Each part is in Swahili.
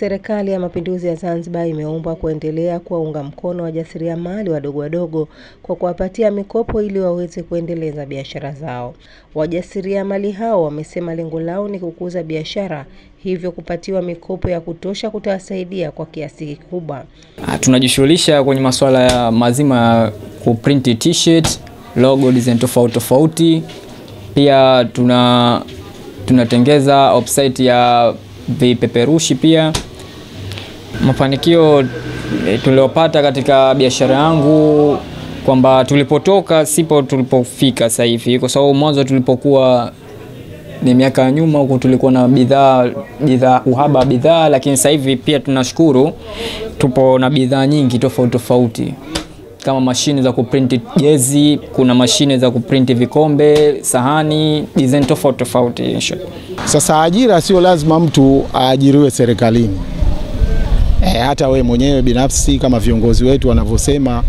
Serikali ya Mapinduzi ya Zanzibar imeombwa kuendelea kuwaunga mkono wajasiriamali wadogo wadogo kwa kuwapatia mikopo ili waweze kuendeleza biashara zao. Wajasiriamali hao wamesema lengo lao ni kukuza biashara, hivyo kupatiwa mikopo ya kutosha kutawasaidia kwa kiasi kikubwa. Tunajishughulisha kwenye masuala ya mazima ya kuprint t-shirt, logo design tofauti tofauti. Pia tuna tunatengeza website ya vipeperushi pia. Mafanikio tuliopata katika biashara yangu kwamba tulipotoka sipo tulipofika sasa hivi, kwa sababu mwanzo tulipokuwa ni miaka ya nyuma huko tulikuwa na bidhaa bidhaa uhaba bidhaa, lakini sasa hivi pia tunashukuru tupo na bidhaa nyingi tofauti tofauti kama mashine za kuprint jezi, kuna mashine za kuprint vikombe, sahani, design tofauti tofauti. Sasa ajira sio lazima mtu aajiriwe serikalini. E, hata we mwenyewe binafsi kama viongozi wetu wanavyosema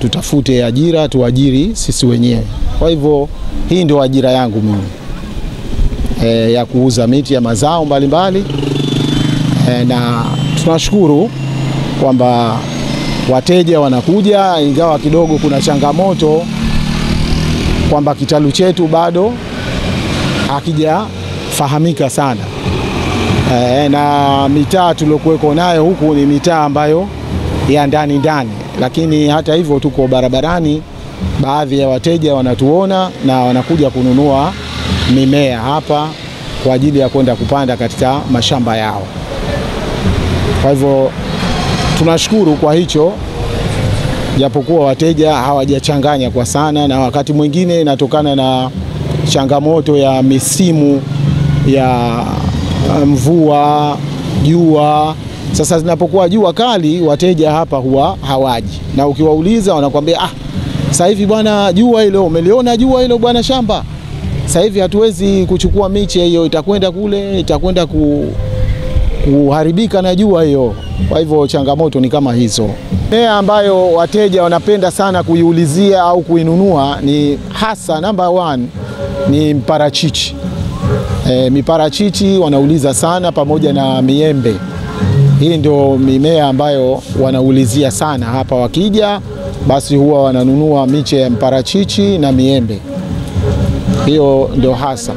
tutafute ajira tuajiri sisi wenyewe. Kwa hivyo hii ndio ajira yangu mimi. E, ya kuuza miti ya mazao mbalimbali. E, na tunashukuru kwamba wateja wanakuja, ingawa kidogo kuna changamoto kwamba kitalu chetu bado hakijafahamika sana e, na mitaa tuliokuweko nayo huku ni mitaa ambayo ya ndani ndani, lakini hata hivyo tuko barabarani, baadhi ya wateja wanatuona na wanakuja kununua mimea hapa kwa ajili ya kwenda kupanda katika mashamba yao. Kwa hivyo tunashukuru kwa hicho, japokuwa wateja hawajachanganya kwa sana, na wakati mwingine inatokana na changamoto ya misimu ya mvua, jua. Sasa zinapokuwa jua kali, wateja hapa huwa hawaji, na ukiwauliza wanakuambia ah, sasa hivi bwana, jua hilo umeliona, jua hilo bwana shamba, sasa hivi hatuwezi kuchukua miche hiyo, itakwenda kule, itakwenda ku, kuharibika na jua hiyo. Kwa hivyo changamoto ni kama hizo. Mimea ambayo wateja wanapenda sana kuiulizia au kuinunua ni hasa number one ni mparachichi. E, miparachichi wanauliza sana pamoja na miembe. Hii ndio mimea ambayo wanaulizia sana hapa, wakija basi huwa wananunua miche ya mparachichi na miembe, hiyo ndio hasa.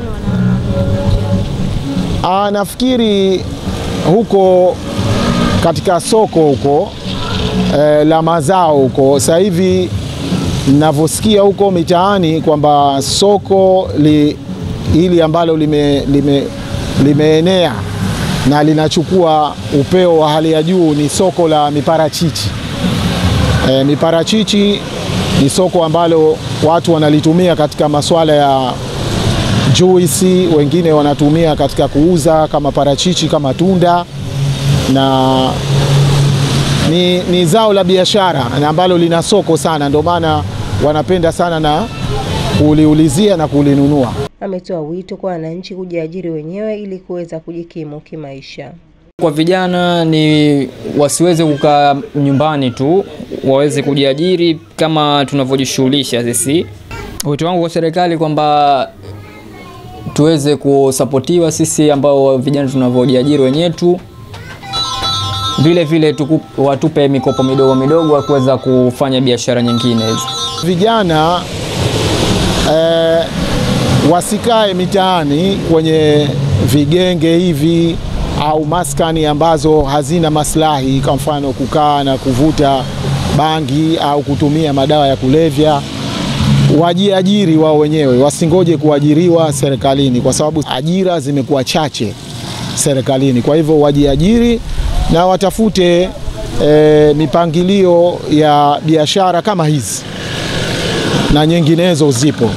Aa, nafikiri huko katika soko huko e, la mazao huko sasa hivi ninavyosikia huko mitaani kwamba soko li, hili ambalo lime, lime, limeenea na linachukua upeo wa hali ya juu ni soko la miparachichi. E, miparachichi ni soko ambalo watu wanalitumia katika masuala ya juisi, wengine wanatumia katika kuuza kama parachichi kama tunda na ni, ni zao la biashara na ambalo lina soko sana, ndio maana wanapenda sana na kuliulizia na kulinunua. Ametoa wito kwa wananchi kujiajiri wenyewe ili kuweza kujikimu kimaisha. Kwa vijana ni wasiweze kukaa nyumbani tu, waweze kujiajiri kama tunavyojishughulisha sisi. Wito wangu kwa serikali kwamba tuweze kusapotiwa sisi ambao vijana tunavyojiajiri wenyewe tu vile vile tuku, watupe mikopo midogo midogo ya kuweza kufanya biashara nyingine hizi. Vijana eh, wasikae mitaani kwenye vigenge hivi au maskani ambazo hazina maslahi, kwa mfano kukaa na kuvuta bangi au kutumia madawa ya kulevya. Wajiajiri wao wenyewe, wasingoje kuajiriwa serikalini, kwa sababu ajira zimekuwa chache serikalini. Kwa hivyo wajiajiri na watafute e, mipangilio ya biashara kama hizi na nyinginezo zipo.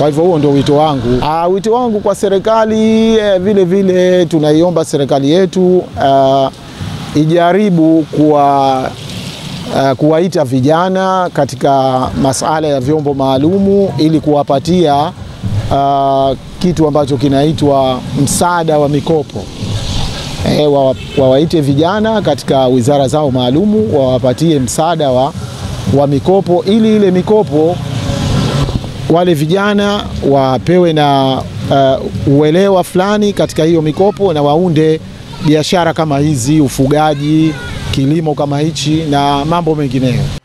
Kwa hivyo huo ndio wito wangu. Aa, wito wangu kwa serikali eh, vile vile tunaiomba serikali yetu uh, ijaribu kuwa Uh, kuwaita vijana katika masala ya vyombo maalumu ili kuwapatia uh, kitu ambacho kinaitwa msaada wa mikopo. E, wawaite wa vijana katika wizara zao maalumu wawapatie msaada wa, wa mikopo ili ile mikopo wale vijana wapewe na uh, uelewa fulani katika hiyo mikopo na waunde biashara kama hizi, ufugaji, kilimo kama hichi na mambo mengineyo.